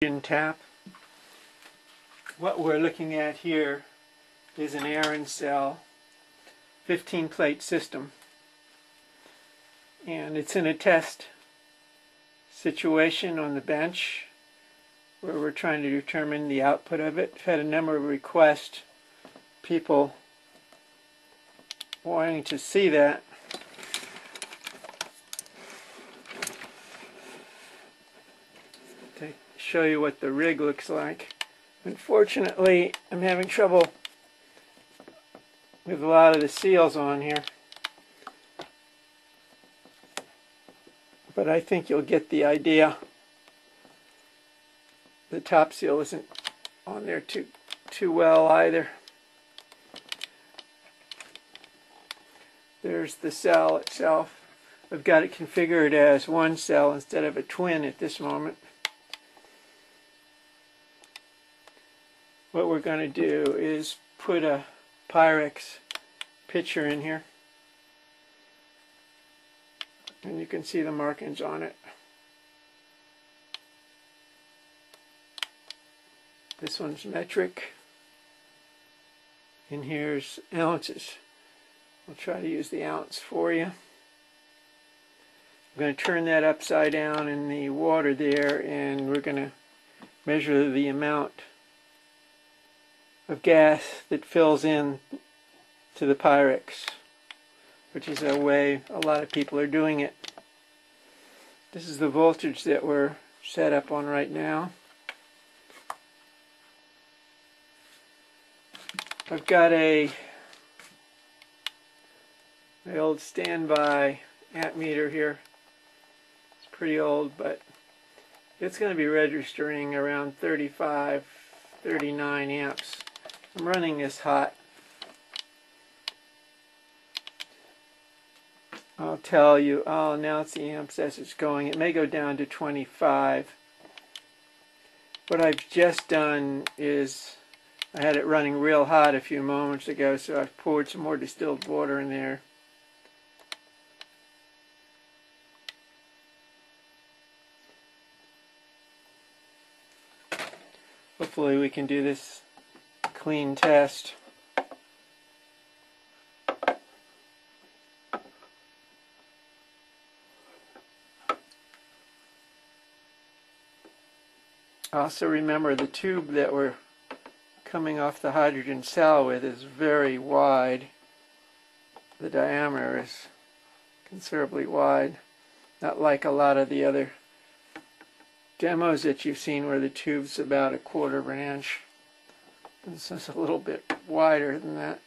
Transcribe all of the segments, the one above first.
tap. What we're looking at here is an Aaron cell 15 plate system and it's in a test situation on the bench where we're trying to determine the output of it. We've had a number of requests, people wanting to see that. To show you what the rig looks like. Unfortunately, I'm having trouble with a lot of the seals on here. But I think you'll get the idea. The top seal isn't on there too too well either. There's the cell itself. I've got it configured as one cell instead of a twin at this moment. What we're going to do is put a Pyrex picture in here. And you can see the markings on it. This one's metric. And here's ounces. I'll try to use the ounce for you. I'm going to turn that upside down in the water there and we're going to measure the amount of gas that fills in to the Pyrex, which is a way a lot of people are doing it. This is the voltage that we're set up on right now. I've got a my old standby amp meter here. It's pretty old, but it's going to be registering around 35, 39 amps. I'm running this hot. I'll tell you, I'll announce the amps as it's going. It may go down to 25. What I've just done is I had it running real hot a few moments ago, so I've poured some more distilled water in there. Hopefully we can do this clean test. Also remember the tube that we're coming off the hydrogen cell with is very wide. The diameter is considerably wide, not like a lot of the other demos that you've seen where the tube's about a quarter of an inch. This is a little bit wider than that.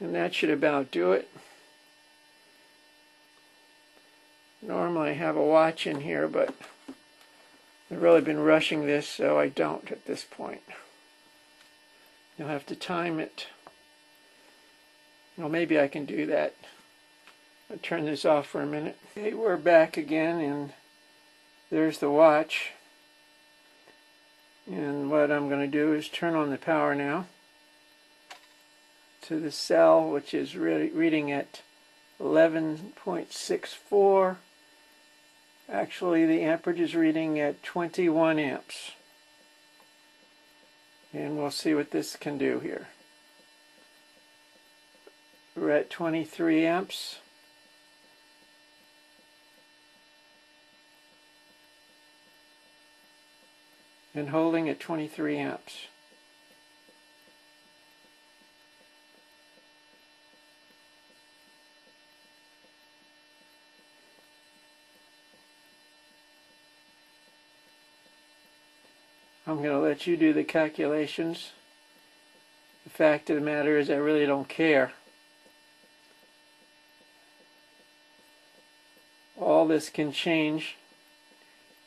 And that should about do it. Normally I have a watch in here, but I've really been rushing this, so I don't at this point. You'll have to time it. Well, maybe I can do that. I'll turn this off for a minute. Okay, we're back again, and there's the watch. And what I'm going to do is turn on the power now to the cell, which is re reading at 11.64. Actually, the amperage is reading at 21 amps. And we'll see what this can do here. We're at 23 amps. And holding at 23 amps. I'm going to let you do the calculations. The fact of the matter is I really don't care. All this can change.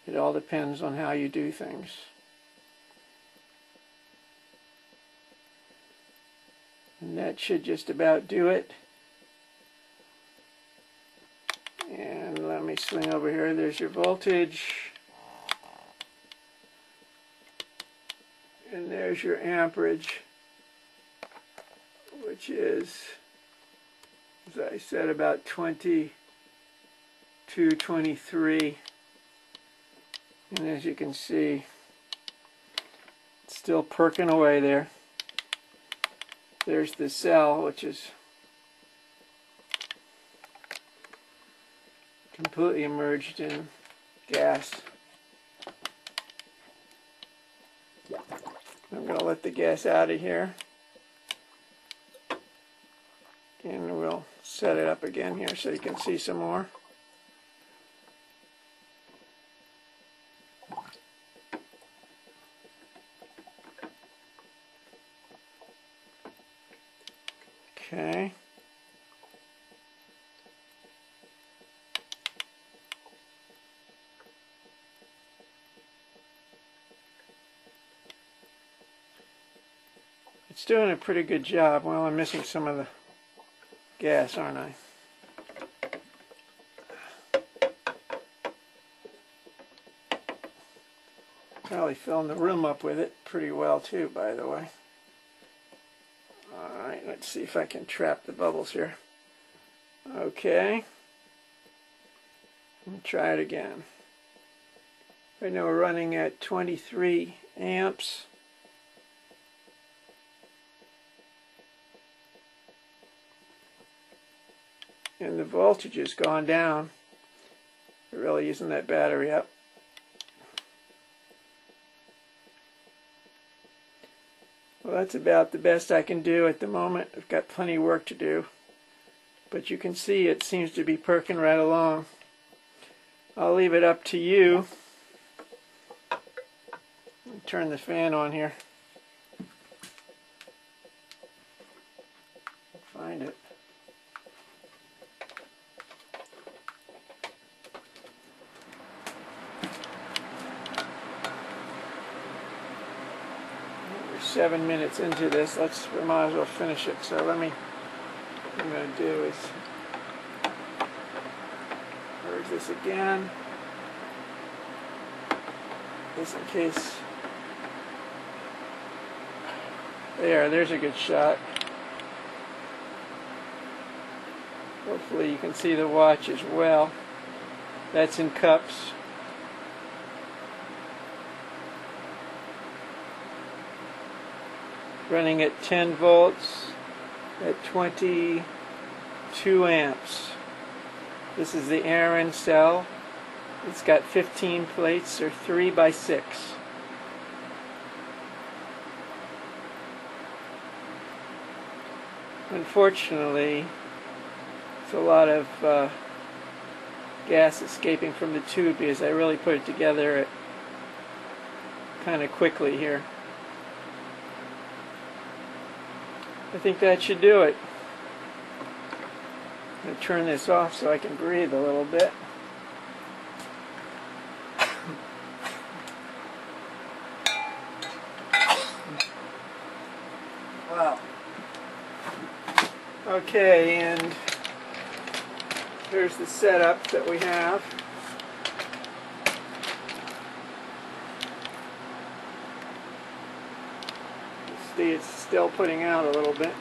It all depends on how you do things. And that should just about do it. And let me swing over here. There's your voltage. And there's your amperage, which is, as I said, about 22, 23 And as you can see, it's still perking away there. There's the cell, which is completely immersed in gas. I'm going to let the gas out of here. And we'll set it up again here so you can see some more. Okay. It's doing a pretty good job. Well, I'm missing some of the gas, aren't I? Probably filling the room up with it pretty well too, by the way. Alright, let's see if I can trap the bubbles here. Okay. Let me try it again. Right now we're running at 23 amps. And the voltage has gone down. It really isn't that battery up. Well, that's about the best I can do at the moment. I've got plenty of work to do. But you can see it seems to be perking right along. I'll leave it up to you. Turn the fan on here. Find it. Seven minutes into this. Let's we might as well finish it. So let me. What I'm going to do is merge this again, just in case. There, there's a good shot. Hopefully you can see the watch as well. That's in cups. Running at 10 volts at 22 amps. This is the Aaron cell. It's got 15 plates or 3 by 6. Unfortunately, it's a lot of uh, gas escaping from the tube because I really put it together kind of quickly here. I think that should do it. I'm going to turn this off so I can breathe a little bit. Wow. Okay, and here's the setup that we have. It's still putting out a little bit.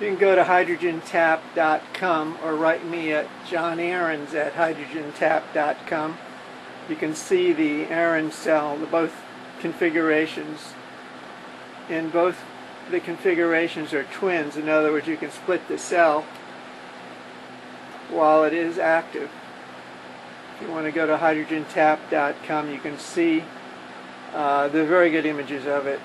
You can go to hydrogentap.com or write me at johnaarons at hydrogentap.com. You can see the Aaron cell, the both configurations. And both the configurations are twins. In other words, you can split the cell while it is active you want to go to hydrogentap.com, you can see uh, the very good images of it.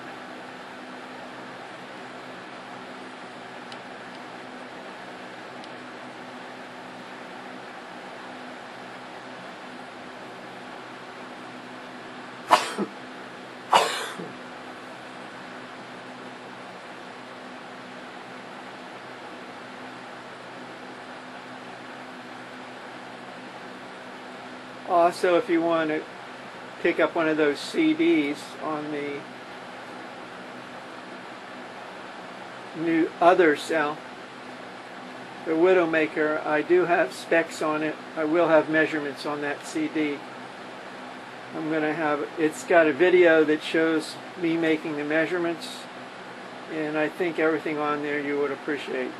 Also, if you want to pick up one of those CDs on the new other cell, the Widowmaker, I do have specs on it. I will have measurements on that CD. I'm going to have, it's got a video that shows me making the measurements, and I think everything on there you would appreciate.